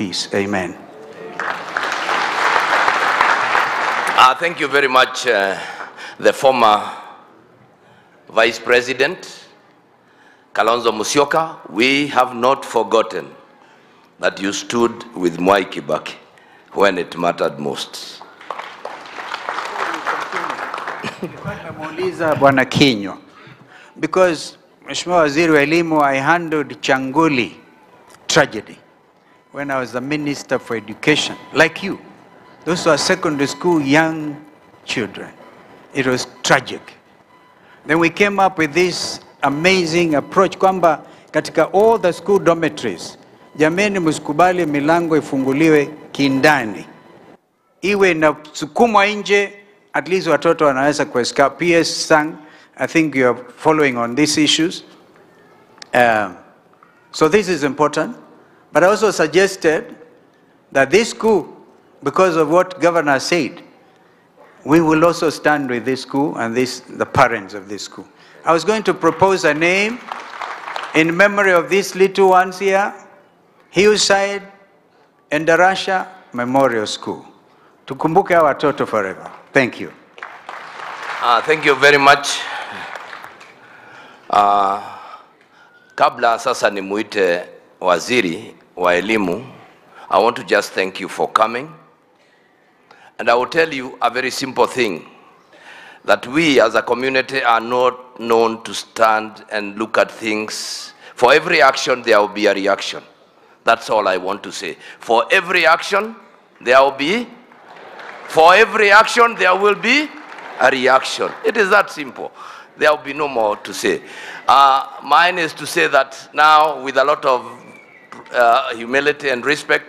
peace. Amen. Uh, thank you very much, uh, the former Vice President, Kalonzo Musyoka. We have not forgotten that you stood with Mwai Kibaki when it mattered most. Namuuliza Bwana Kinywa because Mheshimiwa Waziri wa Elimu, I handled Kyanguli tragedy when I was the Minister for Education, like you. Those were secondary school young children. It was tragic. Then we came up with this amazing approach kwamba katika all the school dormitories, jameni, msikubali milango ifunguliwe kindani, iwe na inasukumwa nje, at least watoto wanaweza kuescape. PS Sang, I think you are following on these issues. Um, so this is important. But I also suggested that this school, because of what Governor said, we will also stand with this school and this, the parents of this school. I was going to propose a name in memory of these little ones here, Hillside Endarasha Memorial School. Tukumbuke hawa watoto forever. Thank you. Uh, thank you very much. Uh, kabla sasa nimuite waziri wa elimu, I want to just thank you for coming. And I will tell you a very simple thing that we as a community are not known to stand and look at things. For every action, there will be a reaction. That's all I want to say. For every action, there will be, for every action, there will be a reaction. It is that simple. There will be no more to say. Uh, mine is to say that now, with a lot of Uh, humility and respect,